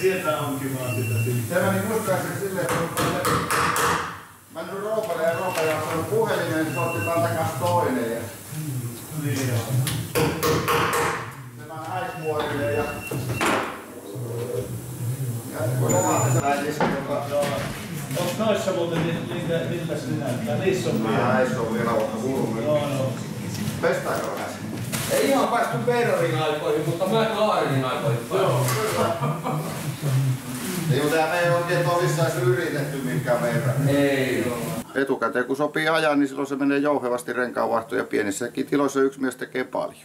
Sieltä onkin vaan sitä siitä. Se meni muistaakseni silleen, että mä nyt roopale ja roopale ja on puhelinen, niin se otti takas toinen. Ja Niin joo. se äismuorille ja... Ja omat äitis, joka... Onks noissa muuten ni- niitä, miltä se näyttää? Niissä on vielä. Näissä on vielä vaikka kulunut. Joo, joo. Pestaako vähän? Ei ihan päästy Berrin aikoihin, mutta mä Kaarin aikoihin Joo. Mutta me ei oikein tosissaan yritetty minkään verran. Ei joo. Etukäteen kun sopii ajaa, niin silloin se menee jouhevasti renkaanvaihto ja pienissäkin tiloissa yksi mies tekee paljon.